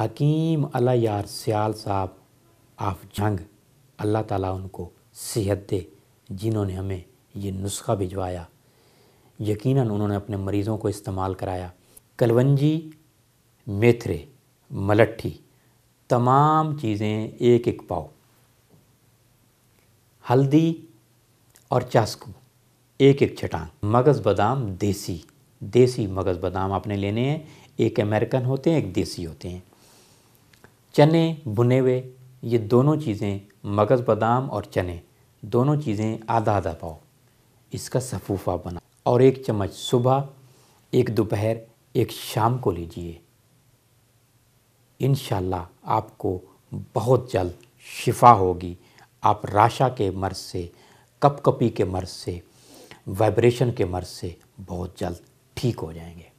हकीम अला यार सियाल साहब आफ जंग। अल्लाह ताला उनको सेहत दे, जिन्होंने हमें ये नुस्खा भिजवाया। यकीनन उन्होंने अपने मरीज़ों को इस्तेमाल कराया। कलवंजी, मेथरे, मलट्ठी, तमाम चीज़ें एक एक पाओ हल्दी और चास्कू, एक एक छटांग। मगज़ बादाम, देसी। देसी मगज़ बादाम आपने लेने हैं। एक अमेरिकन होते हैं, एक देसी होते हैं। चने भुने हुए ये दोनों चीज़ें, मगज़ बादाम और चने, दोनों चीज़ें आधा आधा पाओ। इसका सफूफा बना। और एक चम्मच सुबह, एक दोपहर, एक शाम को लीजिए। इन आपको बहुत जल्द शिफा होगी। आप राशा के मर्ज से, कपकपी के मर्ज से, वाइब्रेशन के मर्ज से बहुत जल्द ठीक हो जाएँगे।